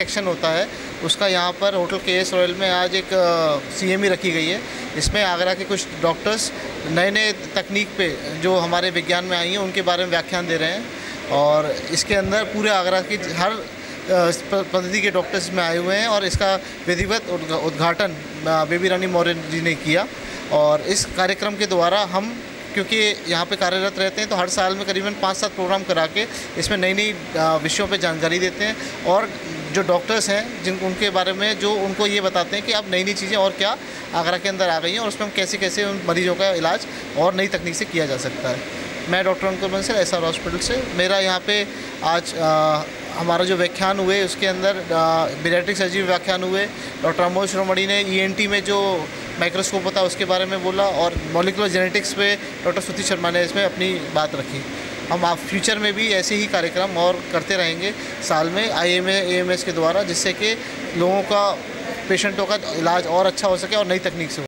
Action होता है। उसका यहाँ पर होटल के एस रॉयल में आज एक सीएमई रखी गई है। इसमें आगरा के कुछ डॉक्टर्स नए नए तकनीक पे जो हमारे विज्ञान में आई हैं, उनके बारे में व्याख्यान दे रहे हैं। और इसके अंदर पूरे आगरा की हर पद्धति के डॉक्टर्स में आए हुए हैं और इसका विधिवत उद्घाटन बेबी रानी मौर्य जी ने किया। और इस कार्यक्रम के द्वारा हम क्योंकि यहाँ पे कार्यरत रहते हैं तो हर साल में करीबन पाँच सात प्रोग्राम करा के इसमें नई नई विषयों पे जानकारी देते हैं और जो डॉक्टर्स हैं जिन उनके बारे में जो उनको ये बताते हैं कि अब नई नई चीज़ें और क्या आगरा के अंदर आ गई हैं और उसमें हम कैसे कैसे उन मरीजों का इलाज और नई तकनीक से किया जा सकता है। मैं doctor Ankur Bansal S R hospital से। मेरा यहाँ पे आज आ, हमारा जो व्याख्यान हुए उसके अंदर पीडियाट्रिक सर्जरी व्याख्यान हुए डॉक्टर अमोल श्रोमणी ने ईएनटी में जो माइक्रोस्कोप होता है, उसके बारे में बोला और मोलिकुलर जेनेटिक्स पे डॉक्टर सुति शर्मा ने इसमें अपनी बात रखी। हम आप फ्यूचर में भी ऐसे ही कार्यक्रम और करते रहेंगे साल में आई एम के द्वारा, जिससे कि लोगों का पेशेंटों का इलाज और अच्छा हो सके और नई तकनीक से